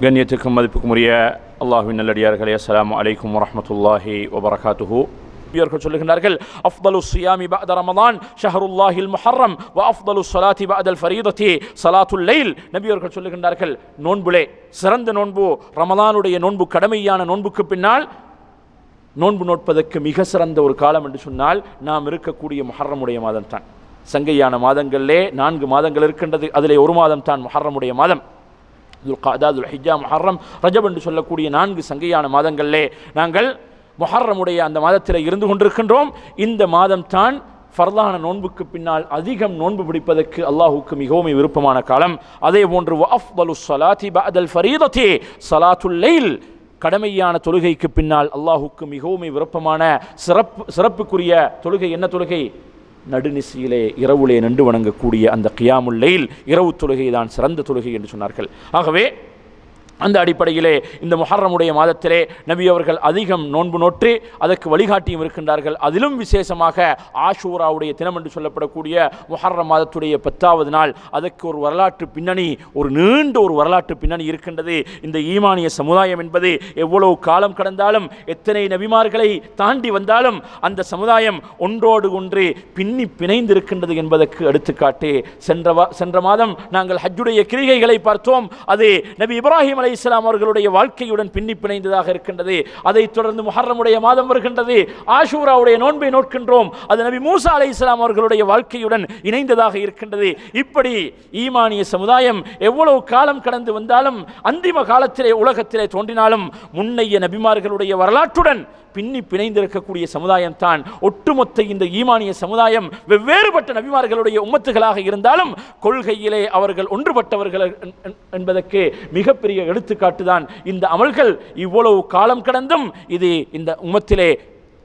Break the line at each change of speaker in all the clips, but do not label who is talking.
கண்ணியத்துக்கும் மதிப்புக்குரிய அல்லாஹுவின் நல்லடியார்களே அஸ்லாம் அலைக்கும் வரமத்துல்லாஹி வபரகாத்துஹு. நபியர்கள் சொல்லுகின்றார்கள் அஃதலு சியாமி பஅத ரமதான் ஷஹருல்லாஹில் முஹர்ரம் வ அஃதலு ஸலாத்தி பஅதல் ஃபரீதத்தி ஸலாத்துல் லைல். நபியர்கள் சொல்லுகின்றார்கள் நோன்புலே சிறந்த நோன்பு ரமதானுடைய நோன்பு கடமையான நோன்புக்கு பின்னால் நோன்பு நோட்பதற்கு மிக சிறந்த ஒரு காலம் என்று சொன்னால் நாம் இருக்கக்கூடிய முஹர்ரமுடைய மாதம் தான் சங்கையான மாதங்களிலே நான்கு மாதங்கள் இருக்கின்றது அதிலே ஒரு மாதம் தான் முஹர்ரமுடைய மாதம். அதாவது ஹிஜ்ஜா முஹர்ரம் ரஜப் என்று சொல்லக்கூடிய நான்கு சங்கையான மாதங்களிலே நாங்கள் முஹர்ரமுடைய அந்த மாதத்தில் இருந்து கொண்டிருக்கின்றோம். இந்த மாதம் தான் ஃபர்லான நோன்புக்கு பின்னால் அதிகம் நோன்பு பிடிப்பதற்கு அல்லாஹுக்கு மிகவும் விருப்பமான காலம். அதே போன்று அஃபலு ஸலாத்தி பஅதல் ஃபரீதத்தி ஸலாத்துல் லைல் கடமையான தொழுகைக்கு பின்னால் அல்லாஹுக்கு மிகவும் விருப்பமான சிறப்பு சிறப்புக்குரிய தொழுகை என்ன தொழுகை? நடுநிசையிலே இரவுலே நண்டு வணங்கக்கூடிய அந்த கியாமுல்லையில் இரவு தொழுகை தான் சிறந்த தொழுகை என்று சொன்னார்கள். ஆகவே அந்த அடிப்படையிலே இந்த முஹர்ரமுடைய மாதத்திலே நபி அவர்கள் அதிகம் நோன்பு நோற்றி அதற்கு வழிகாட்டியும் இருக்கின்றார்கள். அதிலும் விசேஷமாக ஆஷூராவுடைய தினம் என்று சொல்லப்படக்கூடிய முஹர்ரம் மாதத்துடைய பத்தாவது நாள். அதற்கு ஒரு வரலாற்று பின்னணி ஒரு நீண்ட ஒரு வரலாற்று பின்னணி இருக்கின்றது. இந்த ஈமானிய சமுதாயம் என்பது எவ்வளவு காலம் கடந்தாலும் எத்தனை நபிமார்களை தாண்டி வந்தாலும் அந்த சமுதாயம் ஒன்றோடு ஒன்று பின்னி பிணைந்திருக்கின்றது என்பதற்கு எடுத்துக்காட்டு. சென்ற சென்ற மாதம் நாங்கள் ஹஜ்ஜுடைய கிரிகைகளை பார்த்தோம். அது நபி இப்ராஹிம் அலை இஸ்லாம் அவர்களுடைய வாழ்க்கையுடன் பின்னி பிணைந்ததாக இருக்கின்றது. அதைத் தொடர்ந்து முஹர்ரமுடைய மாதம் வருகின்றது. ஆஷூராவுடைய நோன்பை நோட்கின்றோம் அது நபி மூசா அலை இஸ்லாம் அவர்களுடைய வாழ்க்கையுடன் இணைந்ததாக இருக்கின்றது. இப்படி ஈமானிய சமுதாயம் எவ்வளவு காலம் கடந்து வந்தாலும் அந்திம காலத்திலே உலகத்திலே தோன்றினாலும் முன்னைய நபிமார்களுடைய வரலாற்றுடன் பின்னி பிணைந்திருக்கக்கூடிய சமுதாயம் தான். ஒட்டுமொத்த இந்த ஈமானிய சமுதாயம் வெவ்வேறுபட்ட நபிமார்களுடைய உம்மத்துகளாக இருந்தாலும் கொள்கையிலே அவர்கள் ஒன்றுபட்டவர்கள் என்பதற்கு மிகப்பெரிய எடுத்துக்காட்டு தான் இந்த அமல்கள் இவ்வளவு காலம் கடந்தும் இது இந்த உமத்திலே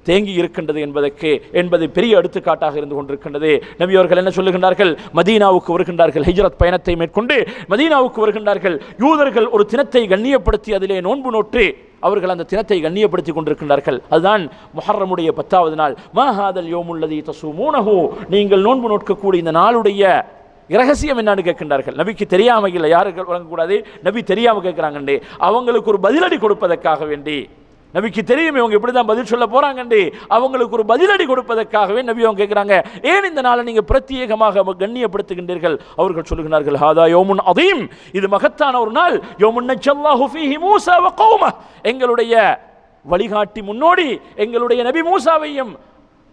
தேங்கி இருக்கின்றது என்பதற்கு என்பது பெரிய எடுத்துக்காட்டாக இருந்து கொண்டிருக்கின்றது. நபியவர்கள் என்ன சொல்லுகின்றார்கள்? மதீனாவுக்கு வருகின்றார்கள். ஹிஜ்ரத் பயணத்தை மேற்கொண்டு மதீனாவுக்கு வருகின்றார்கள். யூதர்கள் ஒரு தினத்தை கண்ணியப்படுத்தி அதிலே நோன்பு நோற்று அவர்கள் அந்த தினத்தை கண்ணியப்படுத்தி கொண்டிருக்கின்றார்கள். அதுதான் முஹர்ரமுடைய பத்தாவது நாள். மாஹாதல் யோமுல்லதி மூனஹூ நீங்கள் நோன்பு நோட்கக்கூடிய இந்த நாளுடைய இரகசியம் என்னன்னு கேட்கின்றார்கள். நபிக்கு தெரியாமல் இல்லை யாருக்கு வழங்கக்கூடாது? நபி தெரியாமல் கேட்கிறாங்கண்டே. அவங்களுக்கு ஒரு பதிலடி கொடுப்பதற்காக வேண்டி. நபிக்கு தெரியும் இவங்க இப்படி தான் பதில் சொல்ல போறாங்கண்டே. அவங்களுக்கு ஒரு பதிலடி கொடுப்பதற்காகவே நபி அவங்க கேட்குறாங்க. ஏன் இந்த நாளை நீங்கள் பிரத்யேகமாக கண்ணியப்படுத்துகின்றீர்கள்? அவர்கள் சொல்லுகிறார்கள் ஹாதா யோமுன் அதீம். இது மகத்தான ஒரு நாள். யோமுன் நச்சல்லாஹு ஃபீஹி மூசா வ எங்களுடைய வழிகாட்டி முன்னோடி எங்களுடைய நபி மூசாவையும்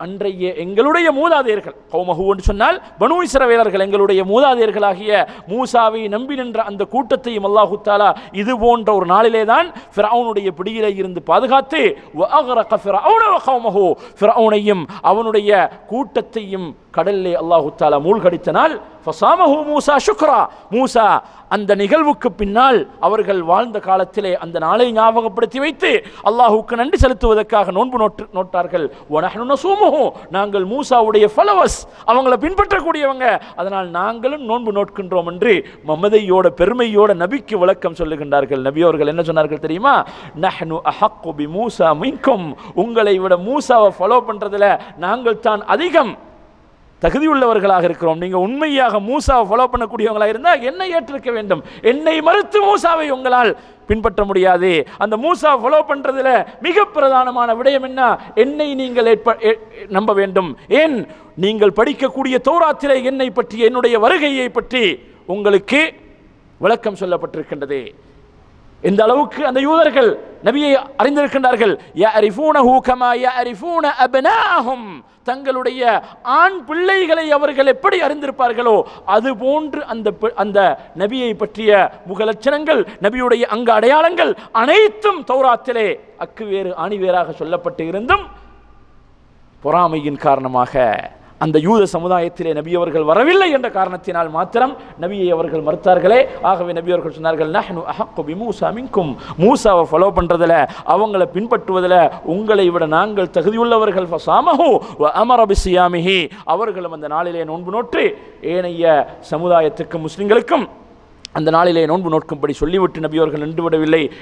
அன்றைய எங்களுடைய மூதாதையர்கள். கௌமஹு என்று சொன்னால் பனு இசரவேலர்கள் எங்களுடைய மூதாதையர்களாகிய மூசாவை நம்பி நின்ற அந்த கூட்டத்தையும் அல்லாஹு தாலா இது போன்ற ஒரு நாளிலே தான் ஃபிரவுனுடைய பிடியிலே இருந்து பாதுகாத்து ஃபிரவுனையும் அவனுடைய கூட்டத்தையும் கடலிலே அல்லாஹு தாலா மூழ்கடித்த நாள் ஃபசாமஹு மூசா ஷுக்ரா. மூசா அந்த நிகழ்வுக்கு பின்னால் அவர்கள் வாழ்ந்த காலத்திலே அந்த நாளை ஞாபகப்படுத்தி வைத்து அல்லாஹுக்கு நன்றி செலுத்துவதற்காக நோன்பு நோட்டு நோட்டார்கள். வனஹ்னு சூமுகும் நாங்கள் மூசாவுடைய ஃபாலோவர்ஸ் அவங்கள பின்பற்றக்கூடியவங்க. அதனால் நாங்களும் நோன்பு நோட்கின்றோம் என்று மமதையோட பெருமையோட நபிக்கு விளக்கம் சொல்லுகின்றார்கள். நபி அவர்கள் என்ன சொன்னார்கள் தெரியுமா? நஹ்னு அஹக்கு பி மூசா மின்கும். உங்களை விட மூசாவை ஃபாலோ பண்ணுறதுல நாங்கள் தான் அதிகம். தகுதியுள்ளவர்களாக இருக்கிறோம். நீங்கள் உண்மையாக மூசாவை ஃபாலோ பண்ணக்கூடியவங்களாக இருந்தால் என்னை ஏற்றிருக்க வேண்டும். என்னை மறுத்து மூசாவை உங்களால் பின்பற்ற முடியாது. அந்த மூசா ஃபாலோ பண்ணுறதுல மிக பிரதானமான விடயம் என்ன? என்னை நீங்கள் ஏற்ப நம்ப வேண்டும். ஏன்? நீங்கள் படிக்கக்கூடிய தோராத்திரை என்னை பற்றி என்னுடைய வருகையை பற்றி உங்களுக்கு விளக்கம் சொல்லப்பட்டிருக்கின்றது. எந்த அளவுக்கு அந்த யூதர்கள் நபியை அறிந்திருக்கின்றார்கள். யா அரிஃபூன ஹூ கமா யா அரிஃபூன அபனாஹும் தங்களுடைய ஆண் பிள்ளைகளை அவர்கள் எப்படி அறிந்திருப்பார்களோ அது போன்று அந்த அந்த நபியை பற்றிய முகலட்சணங்கள் நபியுடைய அங்க அடையாளங்கள் அனைத்தும் தௌராத்திலே அக்கு வேறு ஆணிவேராக சொல்லப்பட்டு இருந்தும் பொறாமையின் காரணமாக அந்த யூத சமுதாயத்திலே நபி அவர்கள் வரவில்லை என்ற காரணத்தினால் மாத்திரம் நபியை அவர்கள் மறுத்தார்களே. ஆகவே நபி அவர்கள் சொன்னார்கள் நஹ்னு அஹக்கு மூசா மின்கும். மூசாவை ஃபாலோ பண்ணுறதில் அவங்கள பின்பற்றுவதில் உங்களை விட நாங்கள் தகுதியுள்ளவர்கள். ஃபசாமஹு வ அவர்களும் அந்த நாளிலே நோன்பு நோற்று ஏனைய சமுதாயத்துக்கும் முஸ்லிம்களுக்கும் அந்த நாளிலே நோன்பு நோட்கும்படி சொல்லிவிட்டு நபி அவர்கள்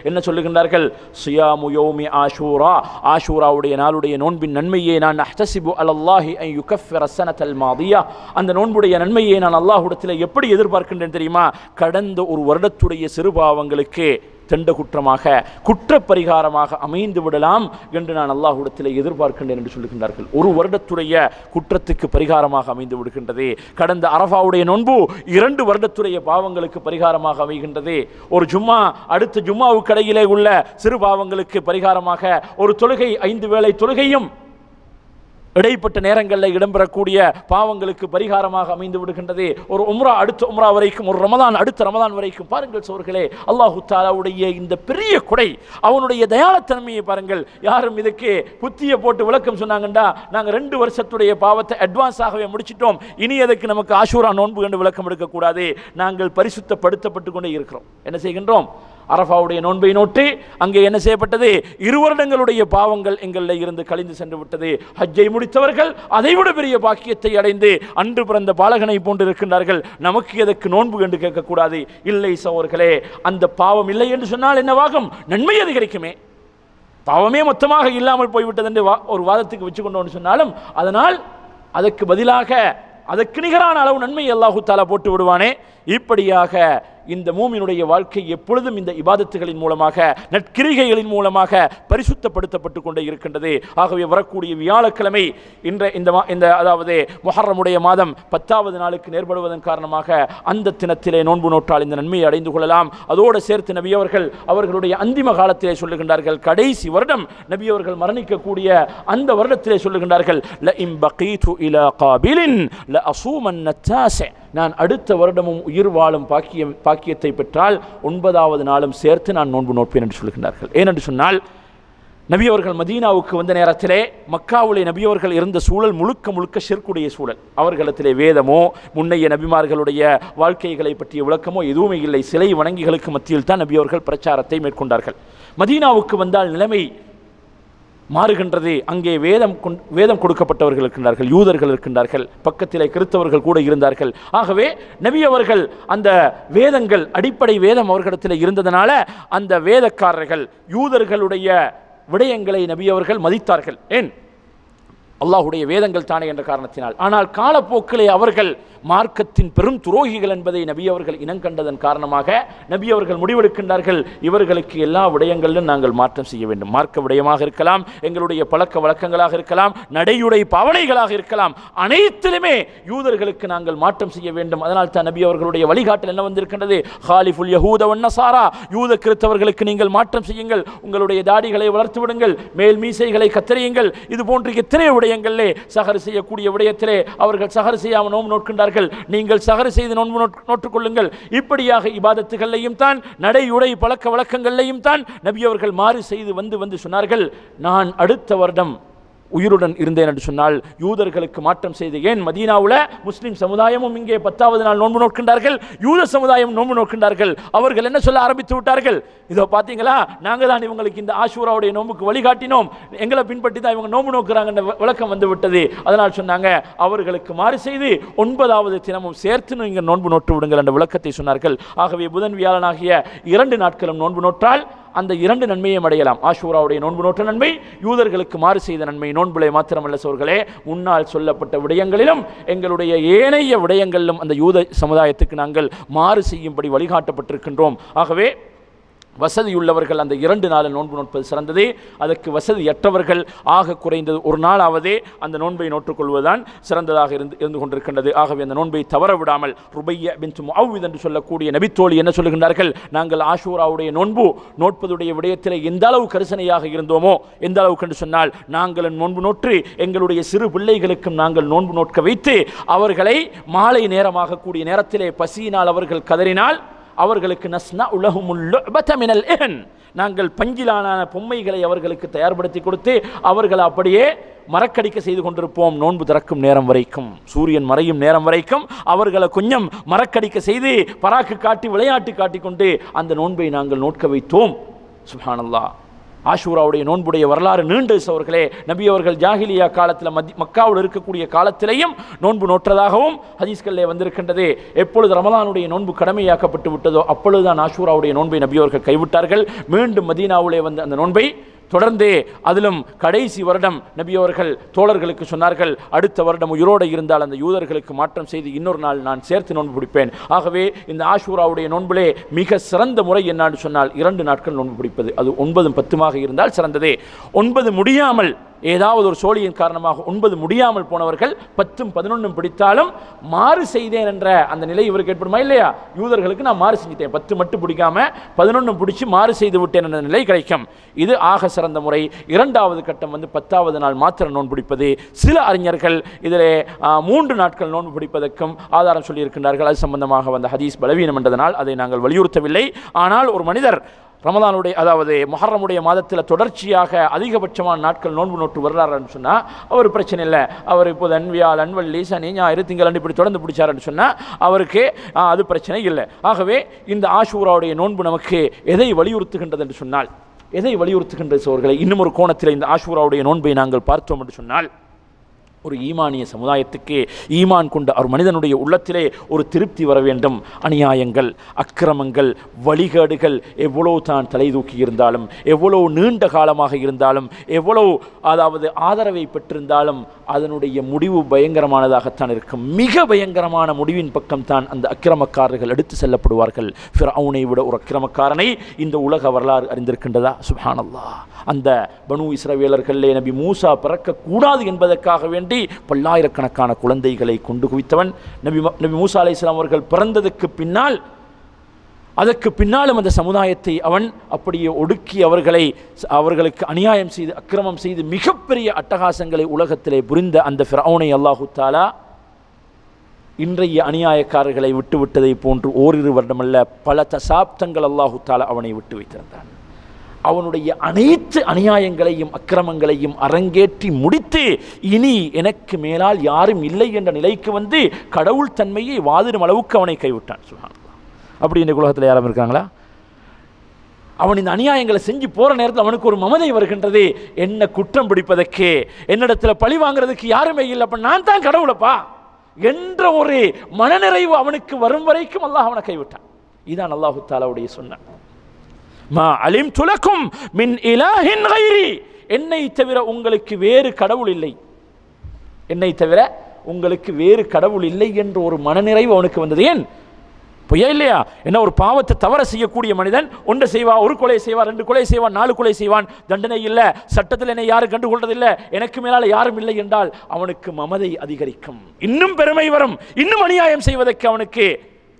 என்ன சொல்லுகின்றார்கள்? சுயாமு யோமி ஆஷூரா. ஆஷூராவுடைய நாளுடைய நோன்பின் நன்மையை நான் அஹ்தசிபு அலல்லாஹி ஐ யுகஃபிர மாதியா. அந்த நோன்புடைய நன்மையை நான் அல்லாஹுடத்தில் எப்படி எதிர்பார்க்கின்றேன் தெரியுமா? கடந்த ஒரு வருடத்துடைய சிறுபாவங்களுக்கு தண்ட குற்றமாக குற்றப்பரிகாரமாக அமைந்து விடலாம் என்று நான் அல்லாஹுடத்தில் எதிர்பார்க்கின்றேன் என்று சொல்லுகின்றார்கள். ஒரு வருடத்துடைய குற்றத்துக்கு பரிகாரமாக அமைந்து விடுகின்றது. கடந்த அரஃபாவுடைய நோன்பு இரண்டு வருடத்துடைய பாவங்களுக்கு பரிகாரமாக அமைகின்றது. ஒரு ஜும்மா அடுத்த ஜும்மாவுக்கு இடையிலே உள்ள சிறு பாவங்களுக்கு பரிகாரமாக ஒரு தொழுகை ஐந்து வேளை தொழுகையும் இடைப்பட்ட நேரங்களில் இடம்பெறக்கூடிய பாவங்களுக்கு பரிகாரமாக அமைந்து விடுகின்றது. ஒரு உம்ரா அடுத்த உம்ரா வரைக்கும் ஒரு ரமதான் அடுத்த ரமதான் வரைக்கும் பாருங்கள் சோர்களே அல்லாஹு தாலாவுடைய இந்த பெரிய குடை அவனுடைய தயாளத்தன்மையை பாருங்கள். யாரும் இதுக்கு புத்தியை போட்டு விளக்கம் சொன்னாங்கண்டா நாங்கள் ரெண்டு வருஷத்துடைய பாவத்தை அட்வான்ஸாகவே முடிச்சிட்டோம். இனி அதுக்கு நமக்கு ஆஷூரா நோன்பு என்று விளக்கம் எடுக்கக்கூடாது. நாங்கள் பரிசுத்தப்படுத்தப்பட்டு கொண்டே இருக்கிறோம். என்ன செய்கின்றோம்? அரஃபாவுடைய நோன்பை நோட்டு அங்கே என்ன செய்யப்பட்டது? இரு வருடங்களுடைய பாவங்கள் எங்களில் இருந்து கழிந்து சென்று விட்டது. ஹஜ்ஜை முடித்தவர்கள் அதைவிட பெரிய பாக்கியத்தை அடைந்து அன்று பிறந்த பாலகனை போன்று இருக்கின்றார்கள் நமக்கு எதற்கு நோன்பு என்று கேட்கக்கூடாது. இல்லை சோர்களே அந்த பாவம் இல்லை என்று சொன்னால் என்னவாகும் நன்மை அதிகரிக்குமே. பாவமே மொத்தமாக இல்லாமல் போய்விட்டது என்று வா- ஒரு வாதத்துக்கு வச்சுக்கொண்டோம்னு சொன்னாலும் அதனால் அதற்கு பதிலாக அதற்கு நிகரான அளவு நன்மை அல்லாஹு தாலா போட்டு விடுவானே. இப்படியாக இந்த மூமினுடைய வாழ்க்கை எப்பொழுதும் இந்த இபாதத்துகளின் மூலமாக நற்கிரிகைகளின் மூலமாக பரிசுத்தப்படுத்தப்பட்டு கொண்டே இருக்கின்றது. ஆகவே வரக்கூடிய வியாழக்கிழமை இன்ற இந்த இந்த அதாவது முஹர்ரமுடைய மாதம் பத்தாவது நாளுக்கு நேர்படுவதன் காரணமாக அந்த தினத்திலே நோன்பு நோட்டால் இந்த நன்மையை அடைந்து கொள்ளலாம். அதோடு சேர்த்து நபியவர்கள் அவர்களுடைய அந்திம காலத்திலே சொல்லுகின்றார்கள் கடைசி வருடம் நபியவர்கள் மரணிக்கக்கூடிய அந்த வருடத்திலே சொல்லுகின்றார்கள் ல இம் பகீது இலா காபிலின் ல அசூமன் நான் அடுத்த வருடமும் உயிர் வாழும் பாக்கியம் பாக்கியத்தை பெற்றால் ஒன்பதாவது நாளும் சேர்த்து நான் நோன்பு நோட்பேன் என்று சொல்கின்றார்கள் ஏனென்று சொன்னால் நபி அவர்கள் மதீனாவுக்கு வந்த நேரத்திலே மக்காவுலே நபி அவர்கள் இருந்த சூழல் முழுக்க முழுக்க ஷிர்க்குடைய சூழல். அவர்களிடத்திலே வேதமோ முன்னைய நபிமார்களுடைய வாழ்க்கைகளை பற்றிய விளக்கமோ எதுவுமே இல்லை. சிலை வணங்கிகளுக்கு மத்தியில் தான் நபி அவர்கள் பிரச்சாரத்தை மேற்கொண்டார்கள். மதீனாவுக்கு வந்தால் நிலைமை மாறுகின்றது. அங்கே வேதம் கொண்- வேதம் கொடுக்கப்பட்டவர்கள் இருக்கின்றார்கள் யூதர்கள் இருக்கின்றார்கள் பக்கத்திலே கிறிஸ்தவர்கள் கூட இருந்தார்கள். ஆகவே நபி அவர்கள் அந்த வேதங்கள் அடிப்படை வேதம் அவர்களிடத்தில் இருந்ததனால அந்த வேதக்காரர்கள் யூதர்களுடைய விடயங்களை நபி அவர்கள் மதித்தார்கள். ஏன்? அல்லாஹுடைய வேதங்கள் தானே என்ற காரணத்தினால். ஆனால் காலப்போக்கிலே அவர்கள் மார்க்கத்தின் பெரும் துரோகிகள் என்பதை நபி அவர்கள் இனங்கண்டதன் காரணமாக நபி அவர்கள் முடிவெடுக்கின்றார்கள். இவர்களுக்கு எல்லா விடயங்களிலும் நாங்கள் மாற்றம் செய்ய வேண்டும். மார்க்க விடயமாக இருக்கலாம் எங்களுடைய பழக்க வழக்கங்களாக இருக்கலாம் நடையுடை பாவனைகளாக இருக்கலாம். அனைத்திலுமே யூதர்களுக்கு நாங்கள் மாற்றம் செய்ய வேண்டும். அதனால் தான் நபி அவர்களுடைய வழிகாட்டல் என்ன வந்திருக்கின்றது? ஹாலிஃபுல் யஹூத சாரா யூத கிறிஸ்தவர்களுக்கு நீங்கள் மாற்றம் செய்யுங்கள். உங்களுடைய தாடிகளை வளர்த்து விடுங்கள் மேல் மீசைகளை கத்தரியுங்கள் இது போன்ற எத்தனை விடயங்களிலே சகர் செய்யக்கூடிய விடயத்திலே அவர்கள் சகர் செய்யாமல் நோன்பு நோட்கின்றார்கள். நீங்கள் சகர் செய்து நோன்பு நோட்- கொள்ளுங்கள் இப்படியாக இபாதத்துகளையும் தான் நடை உடை பழக்க வழக்கங்களையும் தான் நபி அவர்கள் மாறு செய்து வந்து வந்து சொன்னார்கள். நான் அடுத்த வருடம் உயிருடன் இருந்தேன் என்று சொன்னால் யூதர்களுக்கு மாற்றம் செய்து ஏன் மதீனாவில் முஸ்லீம் சமுதாயமும் இங்கே பத்தாவது நாள் நோன்பு நோக்கின்றார்கள்? யூத சமுதாயம் நோன்பு நோக்கின்றார்கள். அவர்கள் என்ன சொல்ல ஆரம்பித்து விட்டார்கள்? இதோ பார்த்தீங்களா? நாங்கள் தான் இவங்களுக்கு இந்த ஆஷூராவுடைய நோன்புக்கு வழிகாட்டினோம். எங்களை பின்பற்றி தான் இவங்க நோன்பு நோக்குறாங்கன்ற விளக்கம் வந்து விட்டது. அதனால் சொன்னாங்க அவர்களுக்கு மாறு செய்து ஒன்பதாவது தினமும் சேர்த்து நீங்கள் நோன்பு நோட்டு விடுங்கள் என்ற விளக்கத்தை சொன்னார்கள். ஆகவே புதன் வியாழனாகிய இரண்டு நாட்களும் நோன்பு நோற்றால் அந்த இரண்டு நன்மையும் அடையலாம். ஆஷூராவுடைய நோன்பு நோட்ட நன்மை யூதர்களுக்கு மாறு செய்த நன்மை. நோன்புலை மாத்திரமல்ல சோர்களே முன்னால் சொல்லப்பட்ட விடயங்களிலும் எங்களுடைய ஏனைய விடயங்களிலும் அந்த யூத சமுதாயத்துக்கு நாங்கள் மாறு செய்யும்படி வழிகாட்டப்பட்டிருக்கின்றோம். ஆகவே வசதியுள்ளவர்கள் அந்த இரண்டு நாளில் நோன்பு நோட்பது சிறந்ததே. அதற்கு வசதியற்றவர்கள் ஆக குறைந்தது ஒரு நாளாவதே அந்த நோன்பை நோற்றுக்கொள்வதுதான் சிறந்ததாக இருந்து இருந்து கொண்டிருக்கின்றது. ஆகவே அந்த நோன்பை தவற விடாமல் ருபைய பின் முஅவ்வித் என்று சொல்லக்கூடிய நபித்தோழி என்ன சொல்லுகின்றார்கள்? நாங்கள் ஆஷூராவுடைய நோன்பு நோட்பதுடைய விடயத்தில் எந்த அளவு கரிசனையாக இருந்தோமோ எந்த அளவுக்கு என்று சொன்னால் நாங்கள் நோன்பு நோற்று எங்களுடைய சிறு பிள்ளைகளுக்கும் நாங்கள் நோன்பு நோட்க வைத்து அவர்களை மாலை நேரமாக கூடிய நேரத்திலே பசியினால் அவர்கள் கதறினால் அவர்களுக்கு நஸ்னா உலகமுல் நாங்கள் பஞ்சிலான பொம்மைகளை அவர்களுக்கு தயார்படுத்தி கொடுத்து அவர்கள் அப்படியே மரக்கடிக்க செய்து கொண்டிருப்போம். நோன்பு திறக்கும் நேரம் வரைக்கும். சூரியன் மறையும் நேரம் வரைக்கும் அவர்களை கொஞ்சம் மரக்கடிக்க செய்து பராக்கு காட்டி விளையாட்டு காட்டிக்கொண்டு அந்த நோன்பை நாங்கள் நோட்க வைத்தோம். சுப்ஹானல்லாஹ். ஆஷூராவுடைய நோன்புடைய வரலாறு நீண்டு அவர்களே நபி அவர்கள் ஜாகிலியா காலத்தில் மதி மக்காவில் இருக்கக்கூடிய காலத்திலேயும் நோன்பு நோற்றதாகவும் ஹதீஸ்களிலே வந்திருக்கின்றது. எப்பொழுது ரமலானுடைய நோன்பு கடமையாக்கப்பட்டு விட்டதோ அப்பொழுதுதான் ஆஷூராவுடைய நோன்பை நபி அவர்கள் கைவிட்டார்கள். மீண்டும் மதீனாவிலே வந்து அந்த நோன்பை தொடர்ந்து அதிலும் கடைசி வருடம் நபி அவர்கள் தோழர்களுக்கு சொன்னார்கள் அடுத்த வருடம் உயிரோடு இருந்தால் அந்த யூதர்களுக்கு மாற்றம் செய்து இன்னொரு நாள் நான் சேர்த்து நோன்பு பிடிப்பேன். ஆகவே இந்த ஆஷூராவுடைய நோன்பிலே மிக சிறந்த முறை என்னான்னு சொன்னால் இரண்டு நாட்கள் நோன்பு பிடிப்பது. அது ஒன்பதும் பத்துமாக இருந்தால் சிறந்ததே. ஒன்பது முடியாமல் ஏதாவது ஒரு சோழியின் காரணமாக ஒன்பது முடியாமல் போனவர்கள் பத்தும் பதினொன்றும் பிடித்தாலும் மாறு செய்தேன் என்ற அந்த நிலை இவருக்கு ஏற்படுமா இல்லையா? யூதர்களுக்கு நான் மாறு செஞ்சுட்டேன். பத்து மட்டும் பிடிக்காம பதினொன்றும் பிடிச்சி மாறு செய்து விட்டேன் என்ற நிலை கிடைக்கும். இது ஆக சிறந்த முறை. இரண்டாவது கட்டம் வந்து பத்தாவது நாள் மாத்திரம் நோன்பு பிடிப்பது. சில அறிஞர்கள் இதிலே மூன்று நாட்கள் நோன்பு பிடிப்பதற்கும் ஆதாரம் சொல்லியிருக்கின்றார்கள். அது சம்பந்தமாக வந்த ஹதீஸ் பலவீனம் என்றதனால் அதை நாங்கள் வலியுறுத்தவில்லை. ஆனால் ஒரு மனிதர் ரமதானுடைய அதாவது மொஹரமுடைய மாதத்தில் தொடர்ச்சியாக அதிகபட்சமான நாட்கள் நோன்பு நோட்டு வர்றாருன்னு சொன்னால் அவர் பிரச்சனை இல்லை. அவர் இப்போது அன்வியால் அன்வள்ளி சனி ஞாயிறு திங்கள் இப்படி தொடர்ந்து பிடிச்சாருன்னு சொன்னால் அவருக்கு அது பிரச்சனை இல்லை. ஆகவே இந்த ஆஷூராவுடைய நோன்பு நமக்கு எதை வலியுறுத்துகின்றது என்று சொன்னால் எதை வலியுறுத்துகின்றது சோர்களை? இன்னும் ஒரு கோணத்தில் இந்த ஆஷூராவுடைய நோன்பை நாங்கள் பார்த்தோம் என்று சொன்னால் ஒரு ஈமானிய சமுதாயத்துக்கு ஈமான் கொண்ட ஒரு மனிதனுடைய உள்ளத்திலே ஒரு திருப்தி வர வேண்டும். அநியாயங்கள் அக்கிரமங்கள் வழிகேடுகள் எவ்வளோ தான் தலை தூக்கி இருந்தாலும் எவ்வளோ நீண்ட காலமாக இருந்தாலும் எவ்வளோ அதாவது ஆதரவை பெற்றிருந்தாலும் அதனுடைய முடிவு பயங்கரமானதாகத்தான் இருக்கும். மிக பயங்கரமான முடிவின் பக்கம் தான் அந்த அக்கிரமக்காரர்கள் எடுத்து செல்லப்படுவார்கள். ஃபிரௌனை விட ஒரு அக்கிரமக்காரனை இந்த உலக வரலாறு அறிந்திருக்கின்றதா? சுஹானல்லா அந்த பனு இஸ்ரவேலர்களே நபி மூசா பிறக்கக்கூடாது என்பதற்காக வேண்டி பல்லாயிரக்கணக்கான குழந்தைகளை கொண்டு குவித்தவன். நபி நபி மூசா அலை அவர்கள் பிறந்ததுக்கு பின்னால் அதற்கு பின்னாலும் அந்த சமுதாயத்தை அவன் அப்படியே ஒடுக்கி அவர்களை அவர்களுக்கு அநியாயம் செய்து அக்கிரமம் செய்து மிகப்பெரிய அட்டகாசங்களை உலகத்திலே புரிந்த அந்த ஃபிரௌனை அல்லாஹு தாலா இன்றைய அநியாயக்காரர்களை விட்டுவிட்டதை போன்று ஓரிரு வருடமல்ல பல தசாப்தங்கள் அல்லாஹு தாலா அவனை விட்டு வைத்திருந்தான். அவனுடைய அனைத்து அநியாயங்களையும் அக்கிரமங்களையும் அரங்கேற்றி முடித்து இனி எனக்கு மேலால் யாரும் இல்லை என்ற நிலைக்கு வந்து கடவுள் தன்மையை வாதிடும் அளவுக்கு அவனை கைவிட்டான். சுஹான் அப்படி இந்த உலகத்தில் யாரும் இருக்காங்களா? அவன் இந்த அநியாயங்களை செஞ்சு போகிற நேரத்தில் அவனுக்கு ஒரு மமதை வருகின்றது. என்ன குற்றம் பிடிப்பதற்கு? என்னிடத்துல பழி வாங்குறதுக்கு யாருமே இல்லை. அப்போ நான் தான் கடவுளப்பா. என்ற ஒரு மனநிறைவு அவனுக்கு வரும் வரைக்கும் அல்லாஹ் அவனை கைவிட்டான். இதான் அல்லாஹு தாலாவுடைய சொன்னான் மா அலிம் துலக்கும் மின் இலாஹின் கைரி. என்னை தவிர உங்களுக்கு வேறு கடவுள் இல்லை. என்னை தவிர உங்களுக்கு வேறு கடவுள் இல்லை என்ற ஒரு மனநிறைவு அவனுக்கு வந்தது. ஏன்? பொய்யா இல்லையா? என்ன ஒரு பாவத்தை தவற செய்யக்கூடிய மனிதன் ஒன்றை செய்வா ஒரு கொலை செய்வா ரெண்டு கொலை செய்வான் நாலு கொலை செய்வான். தண்டனை இல்லை. சட்டத்தில் என்னை யாரும் கண்டுகொள்றதில்லை எனக்கு மேலால் யாரும் இல்லை என்றால் அவனுக்கு மமதை அதிகரிக்கும். இன்னும் பெருமை வரும். இன்னும் அநியாயம் செய்வதற்கு அவனுக்கு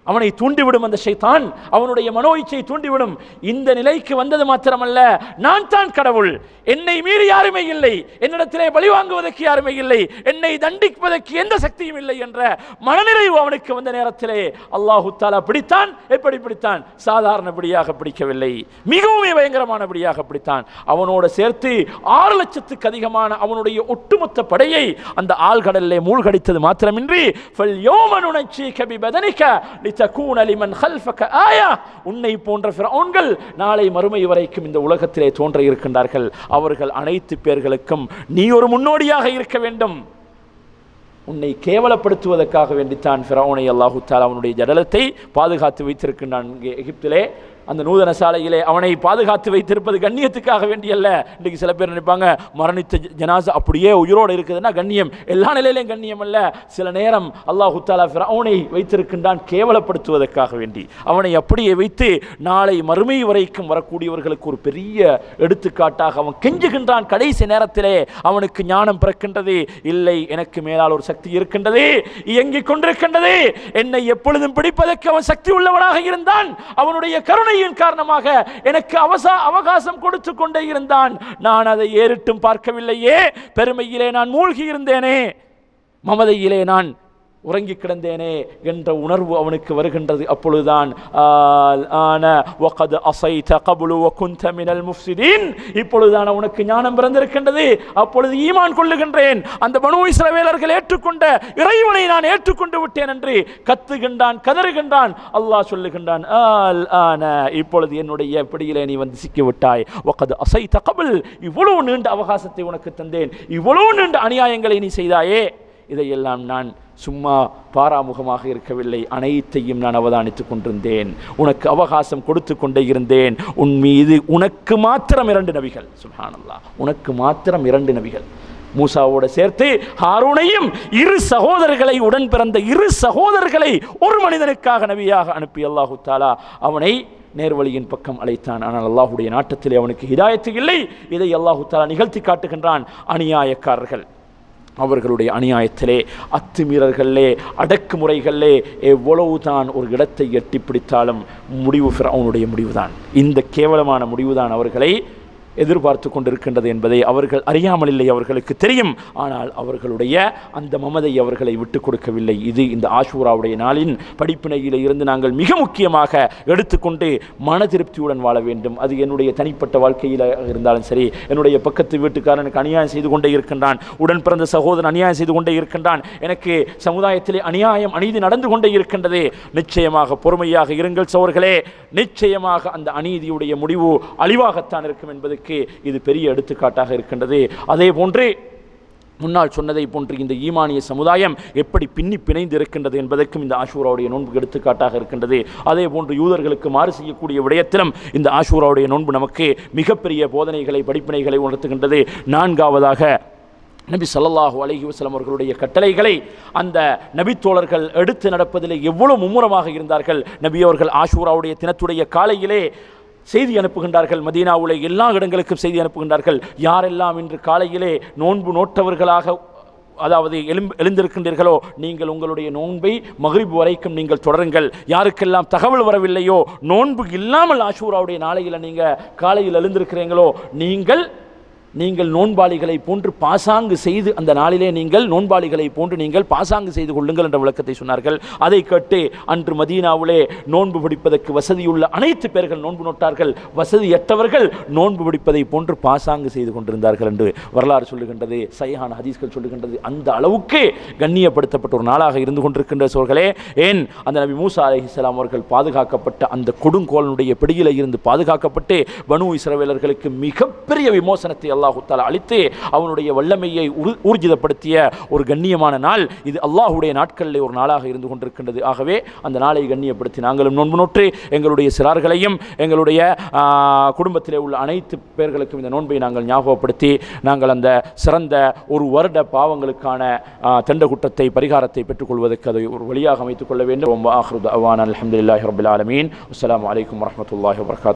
அவனை தூண்டிவிடும் அந்த ஷைத்தான். அவனுடைய மனோ இச்சையை தூண்டிவிடும். இந்த நிலைக்கு வந்தது மாத்திரமல்ல நான் தான் கடவுள். என்னை மீறி யாருமே இல்லை. என்னிடத்திலே பழி வாங்குவதற்கு யாருமே இல்லை. என்னை தண்டிப்பதற்கு எந்த சக்தியும் இல்லை என்ற மனநிறைவு அவனுக்கு வந்த நேரத்திலே அல்லாஹு தாலா பிடித்தான். எப்படி பிடித்தான்? சாதாரணபடியாக பிடிக்கவில்லை. மிகவும் பயங்கரமானபடியாக பிடித்தான். அவனோட சேர்த்து ஆறு லட்சத்துக்கு அதிகமான அவனுடைய ஒட்டுமொத்த படையை அந்த ஆழ்கடலிலே மூழ்கடித்தது மாத்திரமின்றி லிதகூன லிமன் ஹல்ஃபக ஆயா உன்னை போன்ற ஃபிரௌன்கள் நாளை மறுமை வரைக்கும் இந்த உலகத்திலே தோன்ற இருக்கின்றார்கள். அவர்கள் அனைத்து பேர்களுக்கும் நீ ஒரு முன்னோடியாக இருக்க வேண்டும். உன்னை கேவலப்படுத்துவதற்காக வேண்டித்தான் ஃபிரௌனை அல்லாஹு தாலா அவனுடைய ஜடலத்தை பாதுகாத்து வைத்திருக்கின்றான் எகிப்திலே. அந்த நூதன சாலையிலே அவனை பாதுகாத்து வைத்திருப்பது கண்ணியத்துக்காக வேண்டியல்ல. இன்றைக்கு சில பேர் நினைப்பாங்க மரணித்த ஜனாசா அப்படியே உயிரோடு இருக்குதுன்னா கண்ணியம். எல்லா நிலையிலையும் கண்ணியம் அல்ல. சில நேரம் அல்லாஹு தாலா வைத்திருக்கின்றான் கேவலப்படுத்துவதற்காக வேண்டி. அவனை அப்படியே வைத்து நாளை மறுமை வரைக்கும் வரக்கூடியவர்களுக்கு ஒரு பெரிய எடுத்துக்காட்டாக அவன் கெஞ்சுகின்றான். கடைசி நேரத்திலே அவனுக்கு ஞானம் பிறக்கின்றது. இல்லை எனக்கு மேலால் ஒரு சக்தி இருக்கின்றது. இயங்கிக் கொண்டிருக்கின்றது. என்னை எப்பொழுதும் பிடிப்பதற்கு அவன் சக்தி உள்ளவனாக இருந்தான். அவனுடைய கருணை கருணையின் காரணமாக எனக்கு அவசா அவகாசம் கொடுத்து கொண்டே இருந்தான். நான் அதை ஏறிட்டும் பார்க்கவில்லையே. பெருமையிலே நான் மூழ்கி இருந்தேனே மமதையிலே நான் உறங்கி கிடந்தேனே என்ற உணர்வு அவனுக்கு வருகின்றது அப்பொழுதுதான். ஆல் ஆன மினல் இப்பொழுதுதான் அவனுக்கு ஞானம் பிறந்திருக்கின்றது. அப்பொழுது ஈமான் கொள்ளுகின்றேன். அந்த மனு இஸ்ரவேலர்கள் ஏற்றுக்கொண்ட இறைவனை நான் ஏற்றுக்கொண்டு விட்டேன் என்று கத்துகின்றான் கதறுகின்றான். அல்லாஹ் சொல்லுகின்றான் ஆல் ஆன இப்பொழுது என்னுடைய பிடியிலே நீ வந்து சிக்கிவிட்டாய். ஒக்கது அசை தகவல் இவ்வளவு நீண்ட அவகாசத்தை உனக்கு தந்தேன். இவ்வளவு நீண்ட அநியாயங்களை நீ செய்தாயே. இதையெல்லாம் நான் சும்மா பாராமுகமாக இருக்கவில்லை. அனைத்தையும் நான் அவதானித்துக் கொண்டிருந்தேன். உனக்கு அவகாசம் கொடுத்து கொண்டே இருந்தேன். உன் மீது உனக்கு மாத்திரம் இரண்டு நபிகள். சுல்ஹானல்லா உனக்கு மாத்திரம் இரண்டு நபிகள். மூசாவோட சேர்த்து ஹாரூனையும் இரு சகோதரர்களை உடன் பிறந்த இரு சகோதரர்களை ஒரு மனிதனுக்காக நபியாக அனுப்பி அல்லாஹு தாலா அவனை நேர்வழியின் பக்கம் அழைத்தான். ஆனால் அல்லாஹுடைய நாட்டத்திலே அவனுக்கு ஹிதாயத்து இல்லை. இதை அல்லாஹு தாலா நிகழ்த்தி காட்டுகின்றான் அநியாயக்காரர்கள். அவர்களுடைய அநியாயத்திலே அத்துமீறல்களிலே அடக்குமுறைகளிலே எவ்வளவுதான் ஒரு இடத்தை எட்டி பிடித்தாலும் முடிவு அவனுடைய முடிவுதான். இந்த கேவலமான முடிவுதான் அவர்களை எதிர்பார்த்து கொண்டிருக்கின்றது என்பதை அவர்கள் அறியாமல் இல்லை அவர்களுக்கு தெரியும். ஆனால் அவர்களுடைய அந்த மமதை அவர்களை விட்டுக் கொடுக்கவில்லை. இது இந்த ஆஷூராவுடைய நாளின் படிப்பினையில் இருந்து நாங்கள் மிக முக்கியமாக எடுத்துக்கொண்டு மன திருப்தியுடன் வாழ வேண்டும். அது என்னுடைய தனிப்பட்ட வாழ்க்கையில் இருந்தாலும் சரி என்னுடைய பக்கத்து வீட்டுக்காரனுக்கு அநியாயம் செய்து கொண்டே இருக்கின்றான் உடன் பிறந்த சகோதரன் அநியாயம் செய்து கொண்டே இருக்கின்றான் எனக்கு சமுதாயத்திலே அநியாயம் அநீதி நடந்து கொண்டே இருக்கின்றது. நிச்சயமாக பொறுமையாக இருங்கள் சோர்களே. நிச்சயமாக அந்த அநீதியுடைய முடிவு அழிவாகத்தான் இருக்கும் என்பது என்பதற்கு இது பெரிய எடுத்துக்காட்டாக இருக்கின்றது. அதே போன்று முன்னால் சொன்னதை போன்று இந்த ஈமானிய சமுதாயம் எப்படி பின்னி பிணைந்து இருக்கின்றது என்பதற்கும் இந்த ஆஷூராவுடைய நோன்பு எடுத்துக்காட்டாக இருக்கின்றது. அதே போன்று யூதர்களுக்கு மாறு செய்யக்கூடிய விடயத்திலும் இந்த ஆஷூராவுடைய நோன்பு நமக்கு மிகப்பெரிய போதனைகளை படிப்பினைகளை உணர்த்துகின்றது. நான்காவதாக நபி ஸல்லல்லாஹு அலஹி வஸல்லம் அவர்களுடைய கட்டளைகளை அந்த நபித்தோழர்கள் எடுத்து நடப்பதிலே எவ்வளவு மும்முரமாக இருந்தார்கள். நபி அவர்கள் ஆஷூராவுடைய தினத்துடைய காலையிலே செய்தி அனுப்புகின்றார்கள். மதீனாவுலே எல்லா இடங்களுக்கும் செய்தி அனுப்புகின்றார்கள். யாரெல்லாம் இன்று காலையிலே நோன்பு நோட்டவர்களாக அதாவது எழும் எழுந்திருக்கின்றீர்களோ நீங்கள் உங்களுடைய நோன்பை மகிழ்வு வரைக்கும் நீங்கள் தொடருங்கள். யாருக்கெல்லாம் தகவல் வரவில்லையோ நோன்பு இல்லாமல் ஆஷூராவுடைய நாளையில் நீங்கள் காலையில் எழுந்திருக்கிறீங்களோ நீங்கள் நீங்கள் நோன்பாளிகளை போன்று பாசாங்கு செய்து அந்த நாளிலே நீங்கள் நோன்பாளிகளை போன்று நீங்கள் பாசாங்கு செய்து கொள்ளுங்கள் என்ற விளக்கத்தை சொன்னார்கள். அதை கேட்டு அன்று மதீனாவிலே நோன்பு பிடிப்பதற்கு வசதியுள்ள அனைத்து பேர்கள் நோன்பு நோட்டார்கள். வசதியற்றவர்கள் நோன்பு பிடிப்பதை போன்று பாசாங்கு செய்து கொண்டிருந்தார்கள் என்று வரலாறு சொல்லுகின்றது சையான ஹதீஸ்கள் சொல்லுகின்றது. அந்த அளவுக்கு கண்ணியப்படுத்தப்பட்ட ஒரு நாளாக இருந்து கொண்டிருக்கின்ற சோர்களே ஏன்? அந்த நபி மூசா அலைஹிஸ்ஸலாம் அவர்கள் பாதுகாக்கப்பட்ட அந்த கொடுங்கோலனுடைய பிடியில் இருந்து பாதுகாக்கப்பட்டு பனு இஸ்ரவேலர்களுக்கு மிகப்பெரிய விமோசனத்தை அல்லாஹுத்தால் அளித்து அவனுடைய வல்லமையை ஊர்ஜிதப்படுத்திய ஒரு கண்ணியமான நாள். இது அல்லாஹுடைய நாட்களில் ஒரு நாளாக இருந்து கொண்டிருக்கின்றது. ஆகவே அந்த நாளை கண்ணியப்படுத்தி நாங்களும் நோன்பு நோற்று எங்களுடைய சிறார்களையும் எங்களுடைய குடும்பத்திலே உள்ள அனைத்து பேர்களுக்கும் இந்த நோன்பை நாங்கள் ஞாபகப்படுத்தி நாங்கள் அந்த சிறந்த ஒரு வருட பாவங்களுக்கான தண்டகுட்டத்தை தண்ட பரிகாரத்தை பெற்றுக்கொள்வதற்கு அதை ஒரு வழியாக அமைத்துக் கொள்ள வேண்டும். அஹ்ருத் அவான் அலமதுல்லாஹி ரபுல் ஆலமீன். அஸ்லாம் வலைக்கம் வரஹ்மத்துல்லாஹி வபரகாத்துஹு